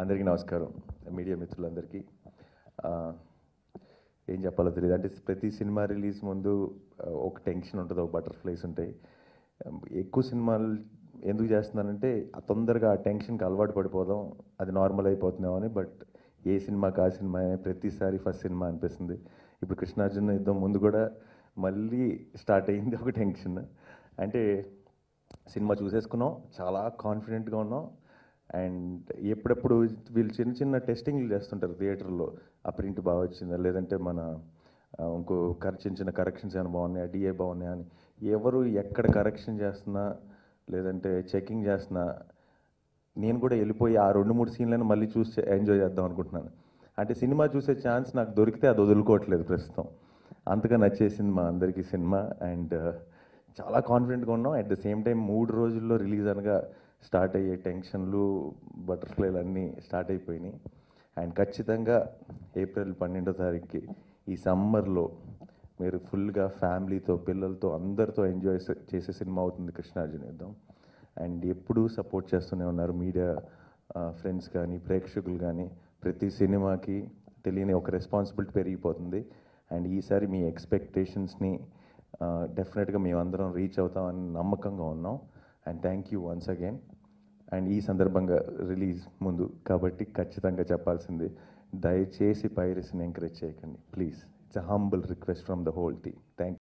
అందరికీ నమస్కారం. మీడియా మిత్రులందరికీ. ఏం చెప్పాలో తెలియదు అంటే ప్రతి సినిమా రిలీజ్ ముందు ఒక టెన్షన్ ఉంటుంది ఒక బటర్ఫ్లైస్ ఉంటాయి. ఎక్కువ సినిమాలు ఎందుకు చేస్తున్నానంటే తొందరగా ఆ టెన్షన్కి అలవాటు పడిపోదాం అది నార్మల్ అయిపోతున్నాం అని. బట్ ఏ సినిమాకి ఆ సినిమా ప్రతిసారి ఫస్ట్ సినిమా అనిపిస్తుంది. ఇప్పుడు కృష్ణార్జున యుద్ధం ముందు కూడా మళ్ళీ స్టార్ట్ అయింది ఒక టెన్షన్. అంటే సినిమా చూసేసుకున్నాం చాలా కాన్ఫిడెంట్గా ఉన్నాం. అండ్ ఎప్పుడెప్పుడు వీళ్ళు చిన్న చిన్న టెస్టింగ్లు చేస్తుంటారు థియేటర్లో. ఆ ప్రింట్ బాగా వచ్చిందా? లేదంటే మన ఇంకో కర చిన్న చిన్న కరెక్షన్స్ ఏమైనా బాగున్నాయా? డిఏ బాగున్నాయా అని. ఎవరు ఎక్కడ కరెక్షన్ చేస్తున్నా లేదంటే చెకింగ్ చేస్తున్నా నేను కూడా వెళ్ళిపోయి ఆ రెండు మూడు సీన్లను మళ్ళీ చూసి ఎంజాయ్ చేద్దాం అనుకుంటున్నాను. అంటే సినిమా చూసే ఛాన్స్ నాకు దొరికితే అది వదులుకోవట్లేదు ప్రస్తుతం. అంతగా నచ్చేసింది మా అందరికీ సినిమా అండ్ చాలా కాన్ఫిడెంట్గా ఉన్నాం. అట్ ద సేమ్ టైం మూడు రోజుల్లో రిలీజ్ అనగా స్టార్ట్ అయ్యే టెన్షన్లు బటర్ఫ్లైలు అన్నీ స్టార్ట్ అయిపోయినాయి. అండ్ ఖచ్చితంగా ఏప్రిల్ పన్నెండో తారీఖుకి ఈ సమ్మర్లో మీరు ఫుల్గా ఫ్యామిలీతో పిల్లలతో అందరితో ఎంజాయ్ చేసే సినిమా అవుతుంది కృష్ణార్జున యుద్ధం. అండ్ ఎప్పుడూ సపోర్ట్ చేస్తూనే ఉన్నారు మీడియా ఫ్రెండ్స్ కానీ ప్రేక్షకులు కానీ. ప్రతి సినిమాకి తెలియని ఒక రెస్పాన్సిబిలిటీ పెరిగిపోతుంది. అండ్ ఈసారి మీ ఎక్స్పెక్టేషన్స్ని డెఫినెట్గా మేమందరం రీచ్ అవుతామని నమ్మకంగా ఉన్నాం. And thank you once again. And ఈ సందర్భంగా రిలీజ్ ముందు కాబట్టి ఖచ్చితంగా చెప్పాల్సింది దయచేసి పైరసీని ఎంకరేజ్ చేయకండి. Please it's a humble request from the whole team. Thank